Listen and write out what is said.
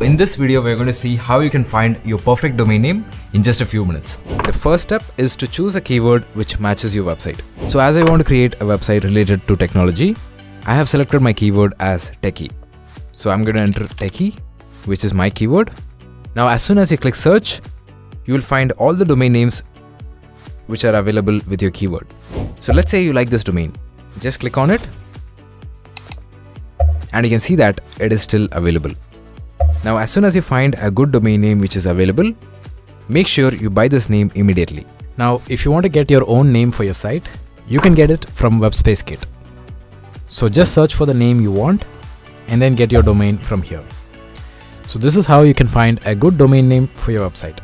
In this video, we're going to see how you can find your perfect domain name in just a few minutes. The first step is to choose a keyword which matches your website. So as I want to create a website related to technology, I have selected my keyword as techie. So I'm going to enter techie, which is my keyword. Now, as soon as you click search, you will find all the domain names which are available with your keyword. So let's say you like this domain. Just click on it and you can see that it is still available. Now as soon as you find a good domain name which is available, make sure you buy this name immediately. Now if you want to get your own name for your site, you can get it from WebSpaceKit. So just search for the name you want and then get your domain from here. So this is how you can find a good domain name for your website.